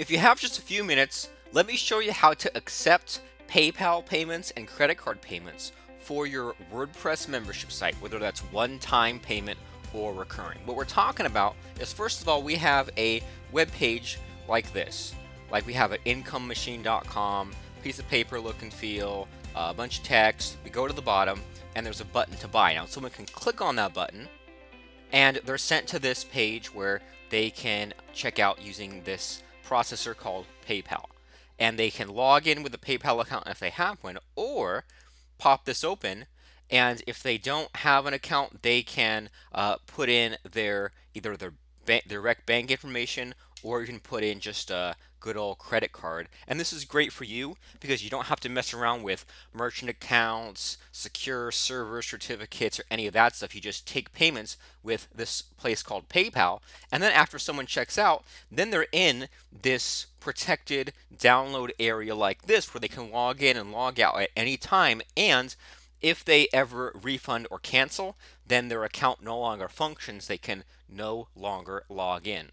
If you have just a few minutes, let me show you how to accept PayPal payments and credit card payments for your WordPress membership site, whether that's one-time payment or recurring. What we're talking about is first of all, we have a web page like this. Like we have an incomemachine.com, piece of paper look and feel, uh, a bunch of text. We go to the bottom and there's a button to buy. Now someone can click on that button and they're sent to this page where they can check out using this processor called PayPal. And they can log in with a PayPal account if they have one, or pop this open. And if they don't have an account, they can uh, put in their either their direct bank information or you can put in just a good old credit card. And this is great for you because you don't have to mess around with merchant accounts, secure server certificates, or any of that stuff. You just take payments with this place called PayPal. And then after someone checks out, then they're in this protected download area like this where they can log in and log out at any time. And if they ever refund or cancel, then their account no longer functions. They can no longer log in.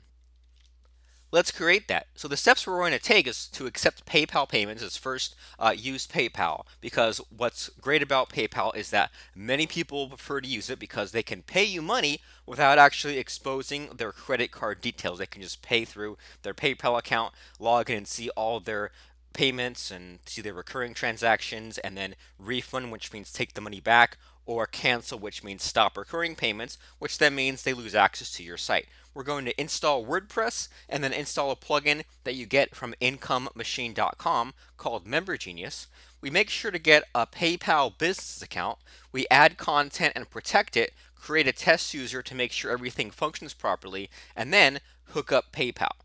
Let's create that. So the steps we're going to take is to accept PayPal payments is first uh, use PayPal because what's great about PayPal is that many people prefer to use it because they can pay you money without actually exposing their credit card details. They can just pay through their PayPal account, log in and see all their payments and see their recurring transactions and then refund which means take the money back or cancel which means stop recurring payments which then means they lose access to your site we're going to install WordPress and then install a plugin that you get from incomemachine.com called MemberGenius. We make sure to get a PayPal business account. We add content and protect it, create a test user to make sure everything functions properly, and then hook up PayPal.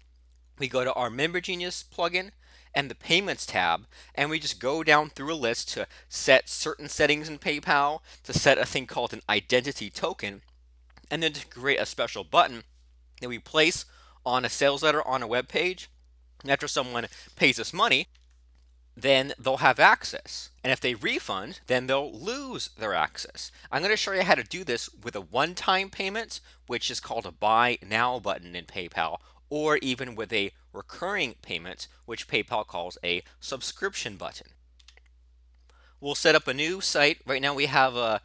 We go to our MemberGenius plugin and the payments tab and we just go down through a list to set certain settings in PayPal, to set a thing called an identity token, and then to create a special button that we place on a sales letter on a web page. After someone pays us money, then they'll have access. And if they refund, then they'll lose their access. I'm going to show you how to do this with a one-time payment, which is called a buy now button in PayPal, or even with a recurring payments, which PayPal calls a subscription button. We'll set up a new site. Right now we have a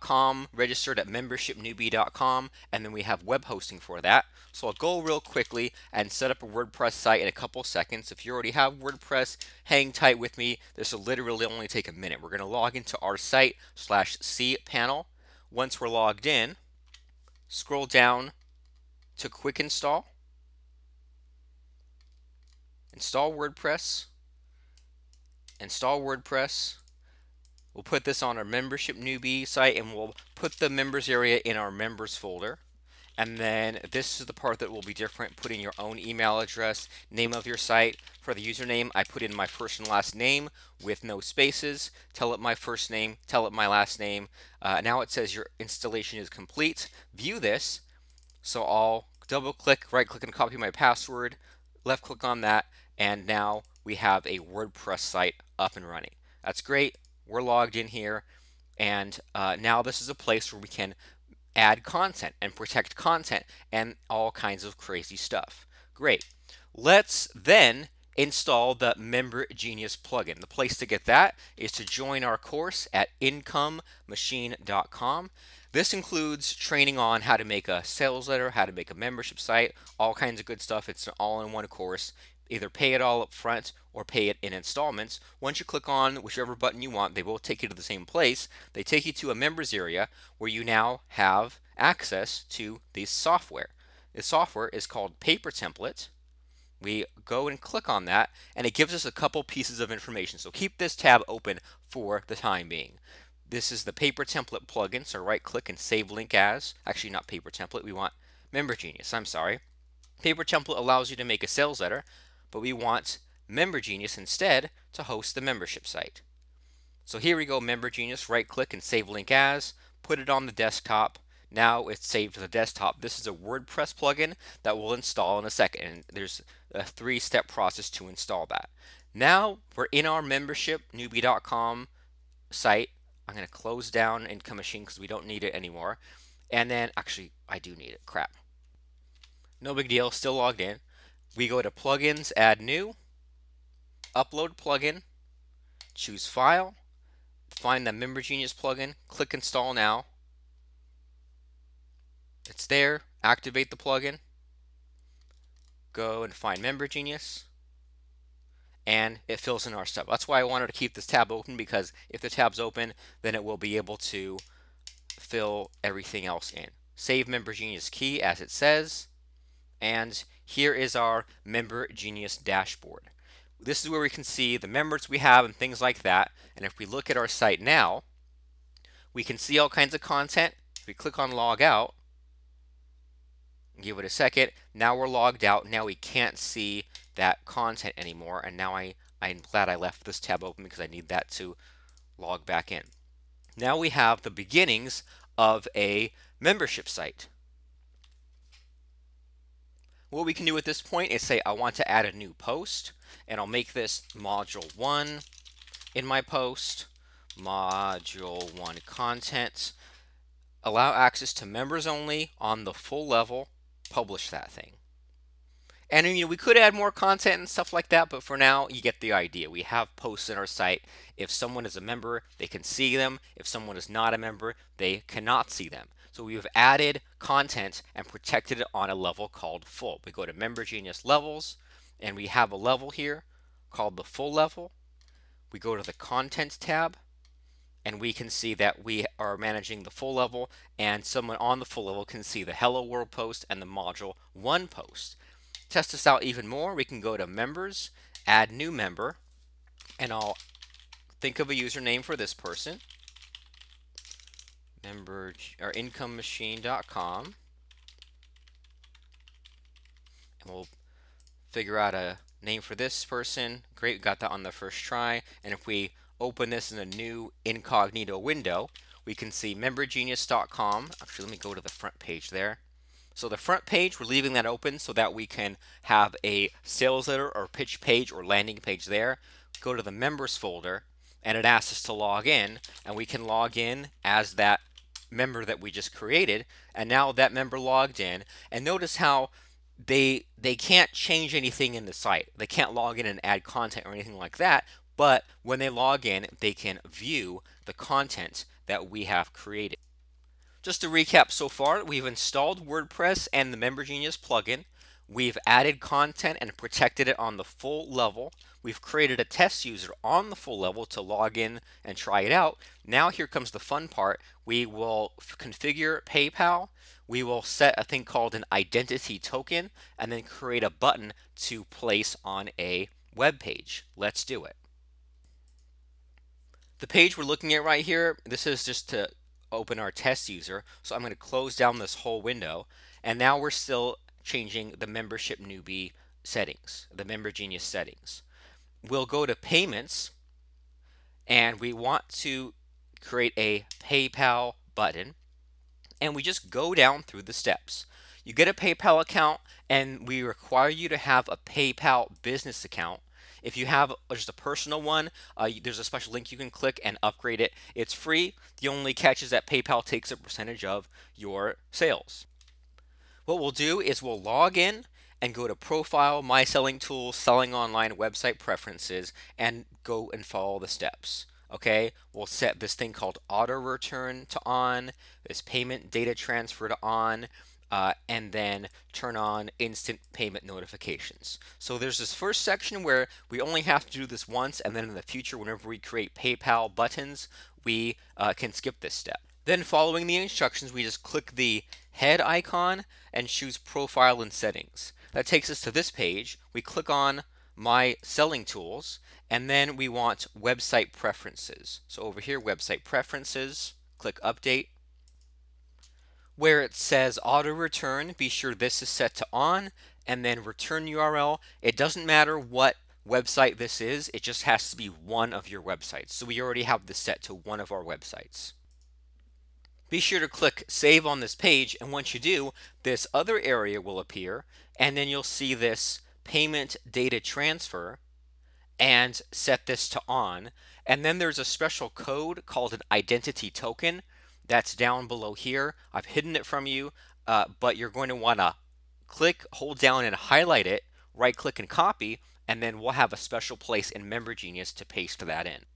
.com registered at membershipnewbie.com and then we have web hosting for that. So I'll go real quickly and set up a WordPress site in a couple seconds. If you already have WordPress, hang tight with me. This will literally only take a minute. We're going to log into our site slash cPanel. Once we're logged in, scroll down to quick install. Install WordPress. Install WordPress We'll put this on our membership newbie site and we'll put the members area in our members folder. And then this is the part that will be different. Put in your own email address, name of your site. For the username, I put in my first and last name with no spaces. Tell it my first name, tell it my last name. Uh, now it says your installation is complete. View this. So I'll double click, right click and copy my password, left click on that, and now we have a WordPress site up and running. That's great we're logged in here and uh, now this is a place where we can add content and protect content and all kinds of crazy stuff. Great. Let's then install the Member Genius plugin. The place to get that is to join our course at incomemachine.com. This includes training on how to make a sales letter, how to make a membership site, all kinds of good stuff. It's an all-in-one course either pay it all up front or pay it in installments. Once you click on whichever button you want, they both take you to the same place. They take you to a members area where you now have access to the software. The software is called Paper Template. We go and click on that and it gives us a couple pieces of information. So keep this tab open for the time being. This is the Paper Template plugin. So right click and save link as. Actually not Paper Template. We want Member Genius. I'm sorry. Paper Template allows you to make a sales letter but we want MemberGenius instead to host the membership site. So here we go, MemberGenius, right click and save link as, put it on the desktop. Now it's saved to the desktop. This is a WordPress plugin that we'll install in a second. And there's a three-step process to install that. Now we're in our membership newbie.com site. I'm going to close down Income Machine because we don't need it anymore. And then, actually, I do need it. Crap. No big deal. Still logged in. We go to plugins, add new, upload plugin, choose file, find the Member Genius plugin, click install now. It's there, activate the plugin, go and find Member Genius, and it fills in our stuff. That's why I wanted to keep this tab open because if the tab's open, then it will be able to fill everything else in. Save Member Genius key as it says, and here is our Member Genius dashboard. This is where we can see the members we have and things like that. And if we look at our site now, we can see all kinds of content. If we click on log out, give it a second, now we're logged out. Now we can't see that content anymore. And now I, I'm glad I left this tab open because I need that to log back in. Now we have the beginnings of a membership site. What we can do at this point is say I want to add a new post and I'll make this module 1 in my post module 1 content. Allow access to members only on the full level. Publish that thing. And you know we could add more content and stuff like that but for now you get the idea. We have posts in our site. If someone is a member they can see them. If someone is not a member they cannot see them so we've added content and protected it on a level called full. We go to Member Genius Levels, and we have a level here called the full level. We go to the Content tab, and we can see that we are managing the full level, and someone on the full level can see the Hello World post and the Module 1 post. Test this out even more, we can go to Members, Add New Member, and I'll think of a username for this person member or incomemachine.com and we'll figure out a name for this person. Great, got that on the first try. And if we open this in a new incognito window, we can see membergenius.com. Actually, let me go to the front page there. So the front page, we're leaving that open so that we can have a sales letter or pitch page or landing page there. Go to the members folder and it asks us to log in and we can log in as that member that we just created and now that member logged in and notice how they they can't change anything in the site. They can't log in and add content or anything like that but when they log in they can view the content that we have created. Just to recap so far we've installed WordPress and the Member Genius plugin. We've added content and protected it on the full level. We've created a test user on the full level to log in and try it out. Now here comes the fun part. We will configure PayPal. We will set a thing called an identity token and then create a button to place on a web page. Let's do it. The page we're looking at right here, this is just to open our test user. So I'm going to close down this whole window. And now we're still changing the membership newbie settings, the member genius settings. We'll go to payments and we want to create a PayPal button and we just go down through the steps. You get a PayPal account and we require you to have a PayPal business account. If you have just a personal one, uh, there's a special link you can click and upgrade it. It's free. The only catch is that PayPal takes a percentage of your sales. What we'll do is we'll log in and go to Profile, My Selling Tools, Selling Online, Website Preferences, and go and follow the steps. Okay, we'll set this thing called Auto Return to on, this Payment Data Transfer to on, uh, and then turn on instant payment notifications. So there's this first section where we only have to do this once and then in the future whenever we create PayPal buttons we uh, can skip this step. Then following the instructions, we just click the head icon and choose profile and settings. That takes us to this page. We click on my selling tools and then we want website preferences. So over here, website preferences, click update. Where it says auto return, be sure this is set to on and then return URL. It doesn't matter what website this is, it just has to be one of your websites. So we already have this set to one of our websites. Be sure to click save on this page and once you do this other area will appear and then you'll see this payment data transfer and set this to on and then there's a special code called an identity token that's down below here I've hidden it from you uh, but you're going to want to click hold down and highlight it right click and copy, and then we'll have a special place in member genius to paste that in.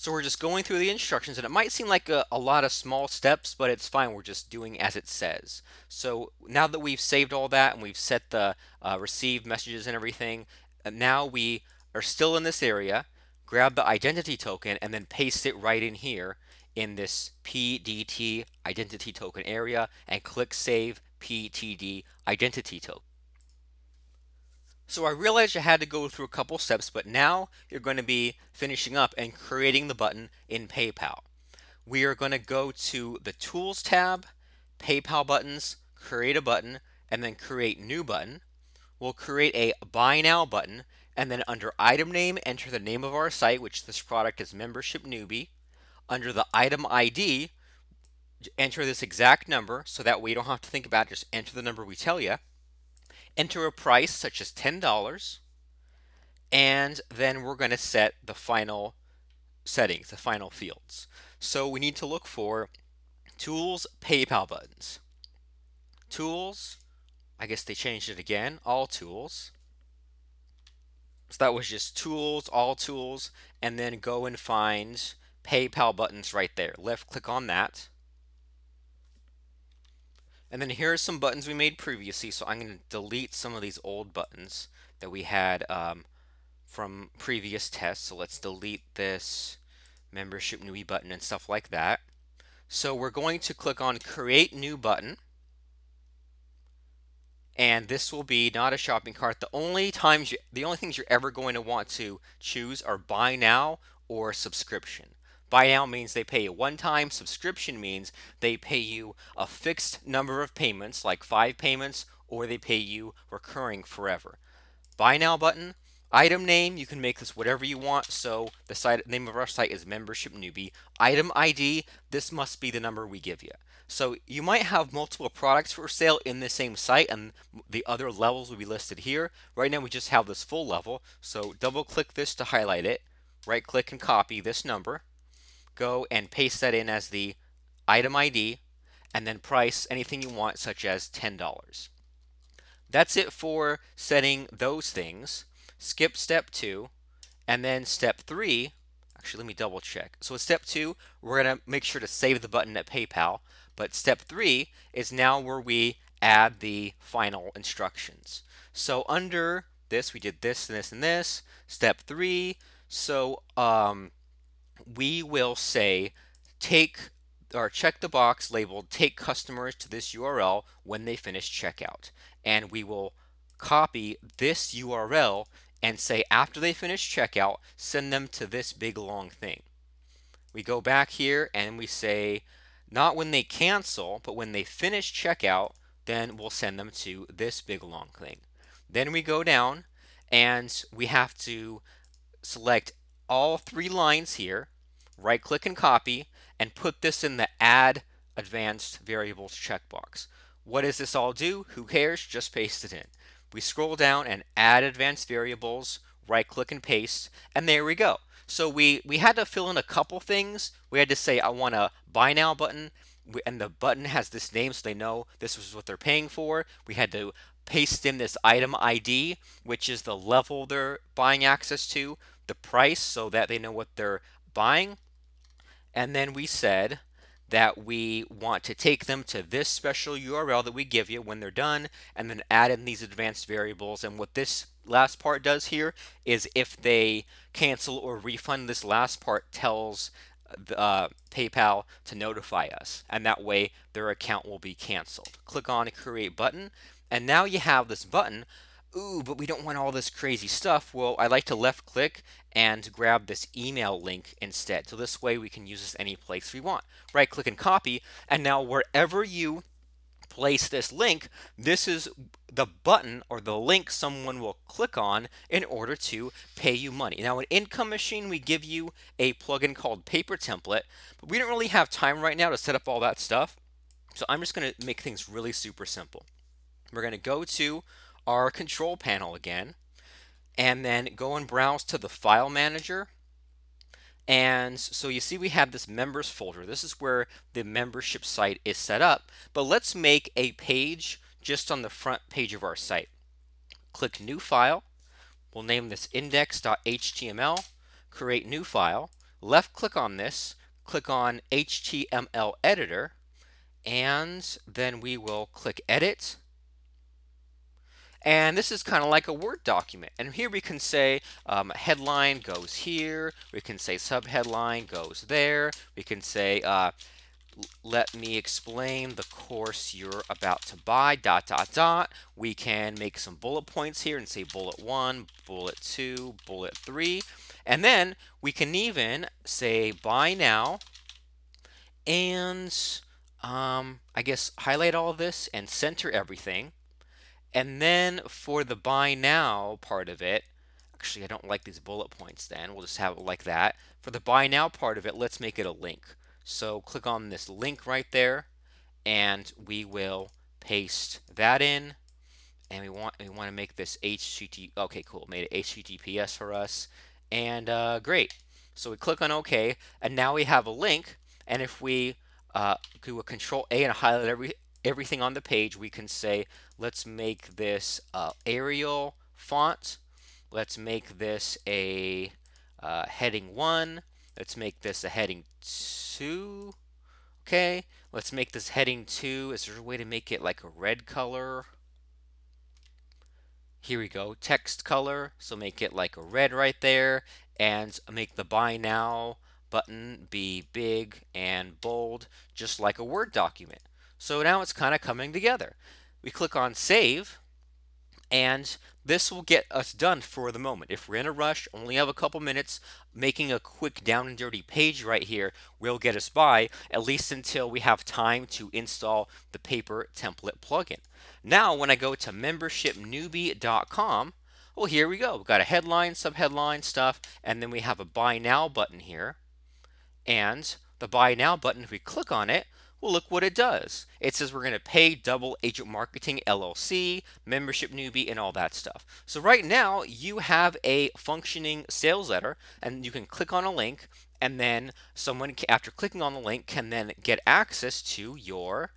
So we're just going through the instructions and it might seem like a, a, lot of small steps, but it's fine. We're just doing as it says. So now that we've saved all that and we've set the uh, receive messages and everything, uh, now we are still in this area, grab the identity token and then paste it right in here in this PDT identity token area and click save PTD identity token. So I realized I had to go through a couple steps, but now you're going to be finishing up and creating the button in PayPal. We are going to go to the Tools tab, PayPal buttons, create a button, and then create new button. We'll create a Buy Now button, and then under item name, enter the name of our site, which this product is Membership Newbie. Under the item ID, enter this exact number so that way you don't have to think about it, just enter the number we tell you enter a price such as $10 and then we're going to set the final settings, the final fields. So we need to look for Tools, PayPal buttons. Tools, I guess they changed it again, All Tools. So that was just Tools, All Tools, and then go and find PayPal buttons right there. Left click on that. And then here are some buttons we made previously. So I'm going to delete some of these old buttons that we had um, from previous tests. So let's delete this membership newbie button and stuff like that. So we're going to click on create new button. And this will be not a shopping cart. The only times you, the only things you're ever going to want to choose are buy now or subscription. Buy now means they pay a one-time. Subscription means they pay you a fixed number of payments, like five payments, or they pay you recurring forever. Buy now button. Item name, you can make this whatever you want. So the site name of our site is Membership Newbie. Item ID, this must be the number we give you. So you might have multiple products for sale in the same site and the other levels will be listed here. Right now we just have this full level. So double click this to highlight it. Right click and copy this number go and paste that in as the item ID and then price anything you want such as $10. That's it for setting those things. Skip step two and then step three actually let me double check. So with step two we're going to make sure to save the button at PayPal but step three is now where we add the final instructions. So under this we did this and this and this. Step three so um, we will say take or check the box labeled take customers to this URL when they finish checkout. And we will copy this URL and say after they finish checkout, send them to this big long thing. We go back here and we say not when they cancel, but when they finish checkout, then we'll send them to this big long thing. Then we go down and we have to select all three lines here right click and copy, and put this in the add advanced variables checkbox. What does this all do? Who cares? Just paste it in. We scroll down and add advanced variables, right click and paste, and there we go. So we, we had to fill in a couple things. We had to say, I want a buy now button, and the button has this name so they know this is what they're paying for. We had to paste in this item ID, which is the level they're buying access to, the price so that they know what they're buying, and then we said that we want to take them to this special URL that we give you when they're done and then add in these advanced variables. And what this last part does here is if they cancel or refund this last part tells uh, PayPal to notify us. And that way their account will be canceled. Click on create button. And now you have this button ooh, but we don't want all this crazy stuff. Well, I like to left click and grab this email link instead. So this way we can use this any place we want. Right click and copy. And now wherever you place this link, this is the button or the link someone will click on in order to pay you money. Now in Income Machine, we give you a plugin called Paper Template, but we don't really have time right now to set up all that stuff. So I'm just going to make things really super simple. We're going to go to our control panel again and then go and browse to the file manager. And so you see we have this members folder. This is where the membership site is set up. But let's make a page just on the front page of our site. Click New File. We'll name this index.html, create new file, left click on this, click on HTML editor, and then we will click edit. And this is kind of like a Word document. And here we can say um, headline goes here. We can say subheadline goes there. We can say uh, let me explain the course you're about to buy, dot, dot, dot. We can make some bullet points here and say bullet one, bullet two, bullet three. And then we can even say buy now and um, I guess highlight all this and center everything. And then for the buy now part of it, actually I don't like these bullet points then, we'll just have it like that. For the buy now part of it, let's make it a link. So click on this link right there and we will paste that in. And we want we want to make this HTTP okay cool. Made it HTTPS for us. And uh, great. So we click on OK and now we have a link. And if we uh, do a control A and highlight every everything on the page we can say let's make this uh, Arial font let's make this a uh, heading 1 let's make this a heading 2 2. Okay, let's make this heading 2. Is there a way to make it like a red color? Here we go, text color. So make it like a red right there and make the buy now button be big and bold, just like a Word document. So now it's kind of coming together. We click on save and this will get us done for the moment. If we're in a rush, only have a couple minutes, making a quick down and dirty page right here will get us by, at least until we have time to install the paper template plugin. Now, when I go to membershipnewbie.com, well, here we go. We've got a headline, subheadline stuff, and then we have a buy now button here. And the buy now button, if we click on it, well, look what it does. It says we're going to pay Double Agent Marketing LLC, membership newbie, and all that stuff. So right now, you have a functioning sales letter, and you can click on a link, and then someone, after clicking on the link, can then get access to your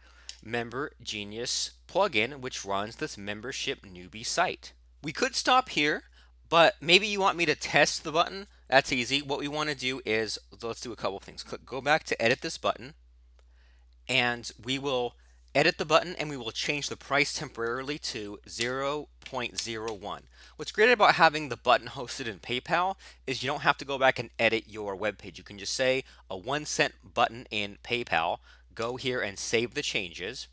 Member Genius plugin, which runs this membership newbie site. We could stop here, but maybe you want me to test the button. That's easy. What we want to do is, let's do a couple things. Click, go back to edit this button and we will edit the button and we will change the price temporarily to 0.01. What's great about having the button hosted in PayPal is you don't have to go back and edit your web page. You can just say a one cent button in PayPal, go here and save the changes.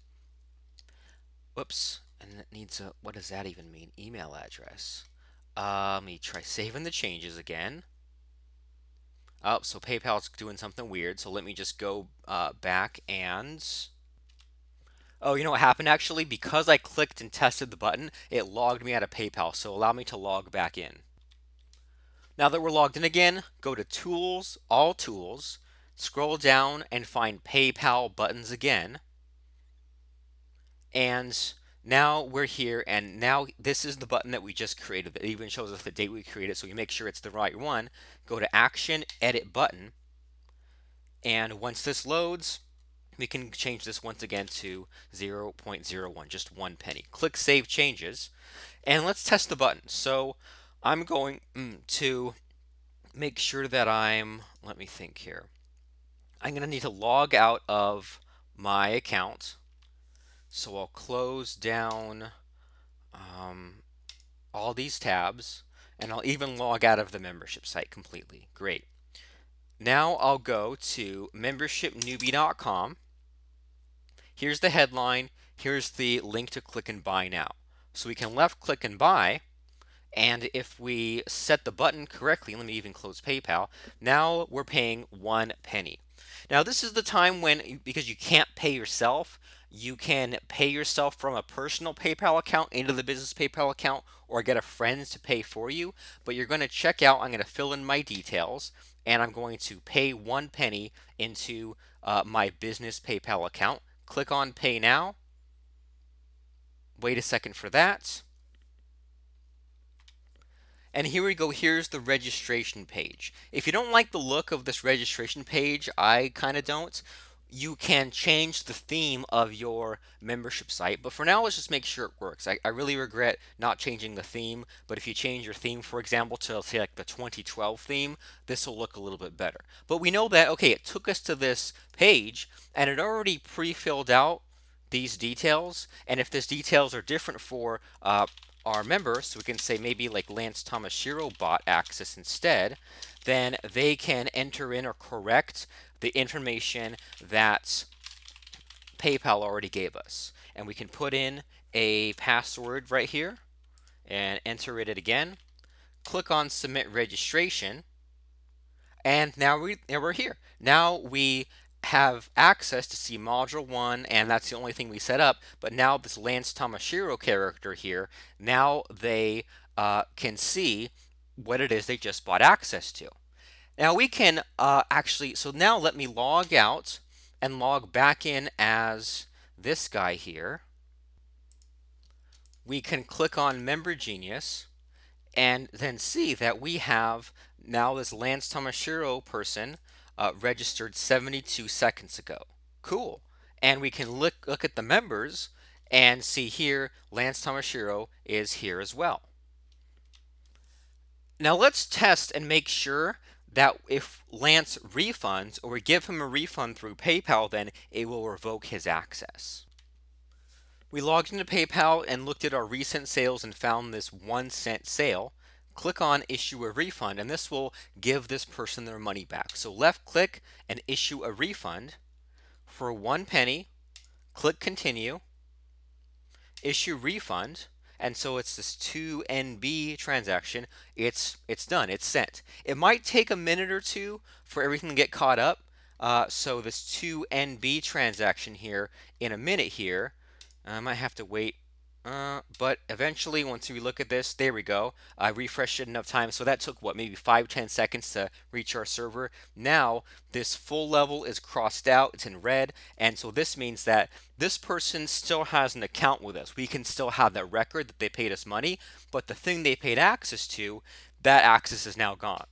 Whoops, and it needs a, what does that even mean? Email address. Uh, let me try saving the changes again. Oh, so PayPal's doing something weird. So let me just go uh, back and... Oh, you know what happened actually? Because I clicked and tested the button, it logged me out of PayPal. So allow me to log back in. Now that we're logged in again, go to Tools, All Tools, scroll down and find PayPal buttons again. And now we're here and now this is the button that we just created that even shows us the date we created so we make sure it's the right one. Go to action edit button and once this loads we can change this once again to 0.01 just one penny. Click save changes and let's test the button. So I'm going mm, to make sure that I'm let me think here. I'm gonna need to log out of my account so I'll close down um, all these tabs and I'll even log out of the membership site completely. Great. Now I'll go to membershipnewbie.com. Here's the headline. Here's the link to click and buy now. So we can left click and buy. And if we set the button correctly, let me even close PayPal, now we're paying one penny. Now this is the time when, because you can't pay yourself, you can pay yourself from a personal PayPal account into the business PayPal account or get a friend to pay for you. But you're going to check out, I'm going to fill in my details and I'm going to pay one penny into uh, my business PayPal account. Click on pay now. Wait a second for that. And here we go, here's the registration page. If you don't like the look of this registration page, I kind of don't, you can change the theme of your membership site. But for now, let's just make sure it works. I, I, really regret not changing the theme, but if you change your theme, for example, to say like the 2012 theme, this will look a little bit better. But we know that, okay, it took us to this page and it already pre-filled out these details. And if these details are different for uh, our members, so we can say maybe like Lance Tomashiro bought access instead, then they can enter in or correct the information that PayPal already gave us. And we can put in a password right here and enter it again. Click on submit registration. And now we, now we're here. Now we have access to see module 1 and that's the only thing we set up but now this Lance Tomashiro character here now they uh, can see what it is they just bought access to now we can uh, actually so now let me log out and log back in as this guy here we can click on member genius and then see that we have now this Lance Tomashiro person uh, registered 72 seconds ago. Cool. And we can look, look at the members and see here Lance Tomashiro is here as well. Now let's test and make sure that if Lance refunds or we give him a refund through PayPal, then it will revoke his access. We logged into PayPal and looked at our recent sales and found this one cent sale click on issue a refund and this will give this person their money back. So left click and issue a refund for one penny, click continue, issue refund, and so it's this 2NB transaction. It's it's done. It's sent. It might take a minute or two for everything to get caught up. Uh, so this 2NB transaction here in a minute here, I might have to wait uh, but eventually, once we look at this, there we go. I refreshed it enough times, so that took what, maybe five, ten seconds to reach our server. Now, this full level is crossed out, it's in red, and so this means that this person still has an account with us. We can still have that record that they paid us money, but the thing they paid access to, that access is now gone.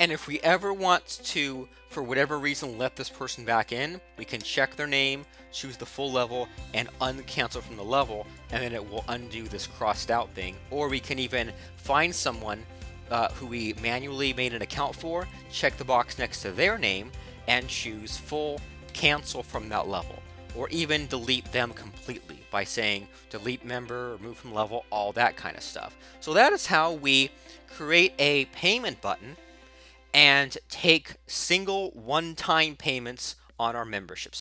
And if we ever want to, for whatever reason, let this person back in, we can check their name, choose the full level, and uncancel from the level, and then it will undo this crossed out thing. Or we can even find someone uh, who we manually made an account for, check the box next to their name, and choose full cancel from that level. Or even delete them completely by saying delete member, remove from level, all that kind of stuff. So that is how we create a payment button and take single one-time payments on our memberships.